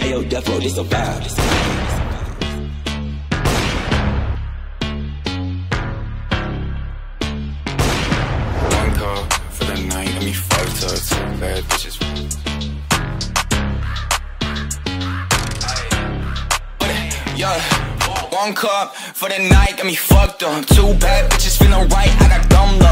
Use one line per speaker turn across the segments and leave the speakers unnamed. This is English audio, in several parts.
Ayo, Defo, this a vibe. A
bad.
Yeah, one cup for the night, got me fucked up. Two bad bitches feeling right, I got dumb luck.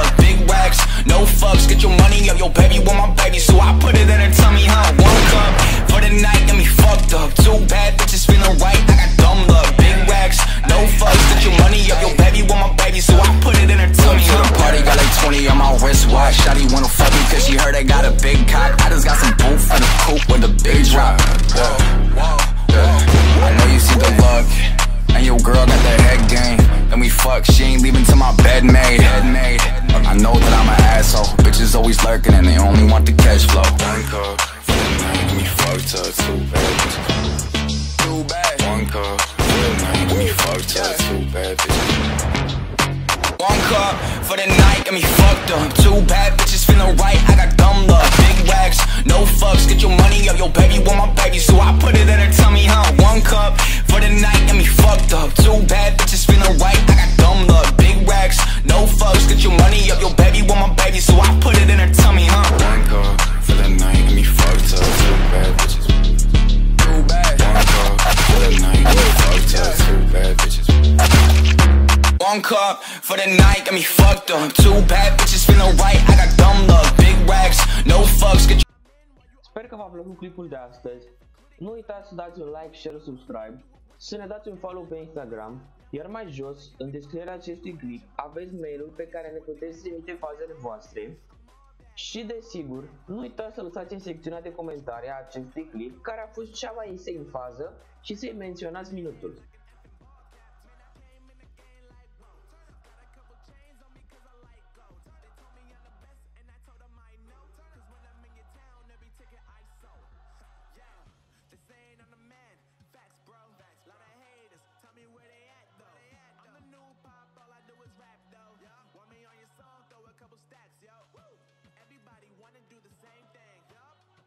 20 on my wristwatch. Shotty wanna fuck me, cause she heard I got a big cock. I just got some booth in the coupe with a big drop. Yeah. I know you see the look, and your girl got the head game. And we fuck, she ain't leaving till my bed made. I know that I'm an asshole. Bitches always lurking and they only want the cash flow.
One call for the night, me fucked up two bad the night,
got me fucked up. Two bad bitches feeling right, I got dumb luck. Big racks, no fucks, get your money up. Your baby want my baby, so I put it in her tummy, huh? One cup for the night, got me fucked up. Two bad bitches feeling right,
One
cup for the night, got me fucked up. Two bad bitches feeling right, I got dumb luck. Big racks, no fucks, get
Sper că v-a plăcut clipul de astăzi. Nu uitați să dați un like, share, subscribe, să ne dați un follow pe Instagram, iar mai jos, în descrierea acestui clip, aveți mailul pe care ne puteți trimite fazele voastre. Și desigur, nu uitați să lăsați în secțiunea de comentarii a acestui clip care a fost cea mai insane fază și să-i menționați minutul. yo. Woo! Everybody wanna do the same thing.